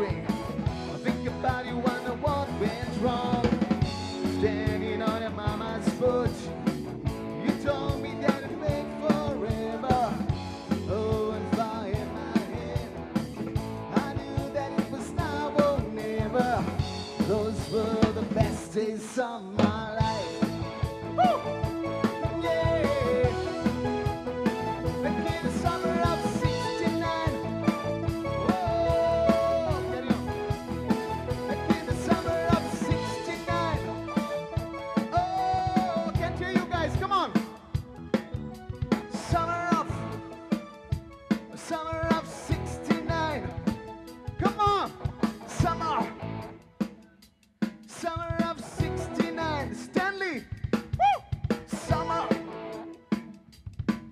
string. I think about you, wonder what went wrong. Standing on your mama's foot, you told me that it make forever. Oh, and fire in my head. I knew that it was now or never. Those were the best days of my life. Summer of '69. Come on, summer, summer of '69. Stanley, woo, summer,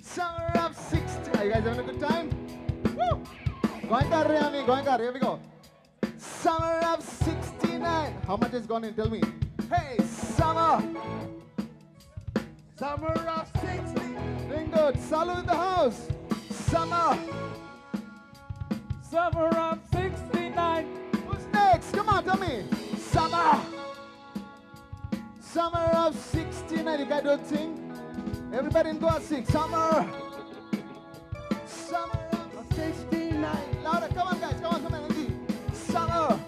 summer of '60. Are you guys having a good time? Woo, going kar hain going kar. Here we go. Summer of '69. How much is gone in? Tell me. Hey, summer. Summer of 60. Doing good. Salute the house. Summer. Summer of 69. Who's next? Come on, tell me. Summer. Summer of 69. You guys don't sing? Everybody in Goa sing. Summer. Summer of 69. Louder. Come on, guys. Come on, come on. Andy. Summer.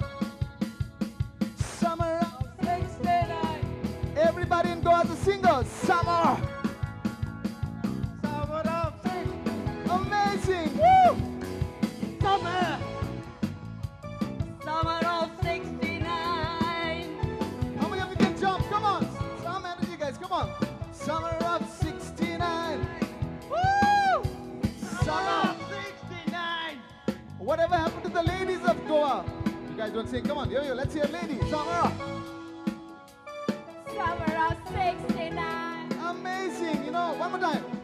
Summer of 69. Everybody in Goa to single. Summer. Summer You one more time.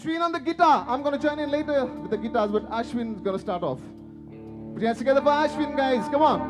Ashwin on the guitar. I'm going to join in later with the guitars, but Ashwin's going to start off. Put your hands together for Ashwin, guys. Come on.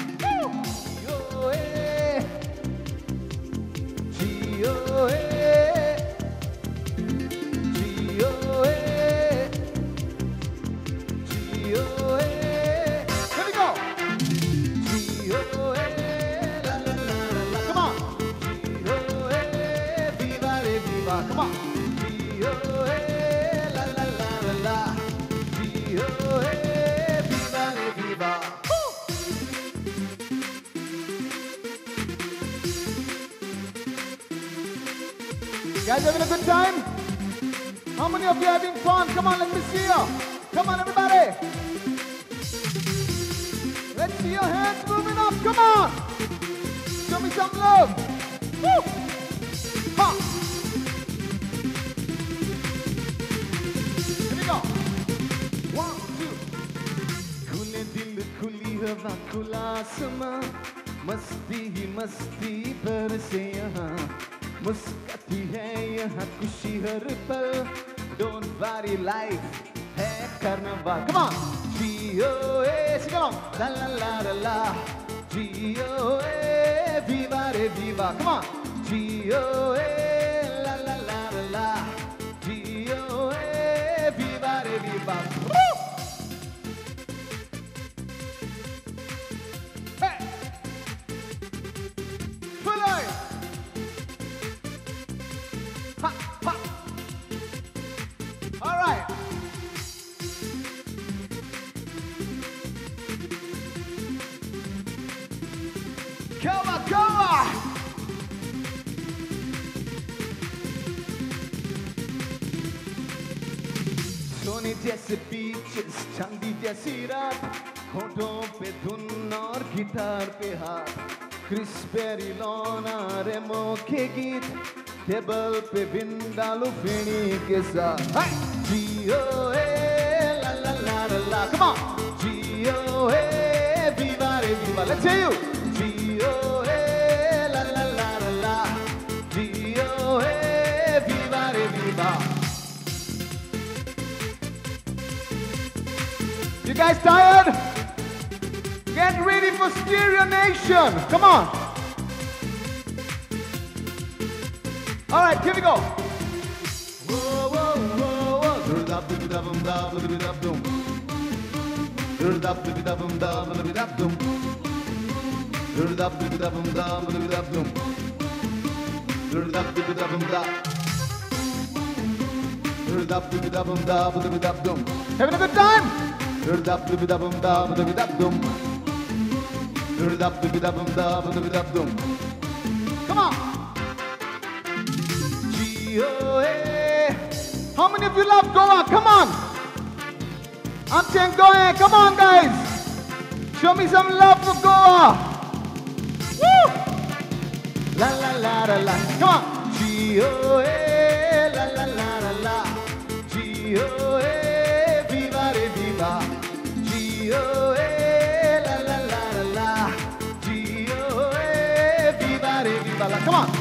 guys having a good time? How many of you are having fun? Come on, let me see you. Come on, everybody. Let's see your hands moving up. Come on. Show me some love. Woo. Ha. Here we go. One, two. Khule dil khuli hawa khula sama masti hi masti par se yahan मुस्कती है यहाँ खुशी हर पल। Don't worry life है carnival come on G O A sing along la la la la la G O A viva रे viva come on G O A right. Come on, come on. सोने जैसे beaches चांदी जैसी रात होठों पे धुन और गिटार पे हाथ क्रिस पेरी लोना रेमो के गीत टेबल पे बिंदालू फेणी के साथ हाय! जियो ए ला ला ला ला ला come on Jio A viva re viva let's hear you Jio A La La La La La Jio A viva re viva You guys tired? Get ready for Stereo Nation. Come on. All right, here we go. Having a good time? Come on. G-O-A. Eh? How many of you love Goa? Come on. I'm saying Goa. Come on, guys. Show me some love for Goa. Woo! La la la la la. Come on. G-O-A. La la la la la. G-O-A. Viva re viva. G-O-A. La la la la la. G-O-A. Viva re viva la. Come on.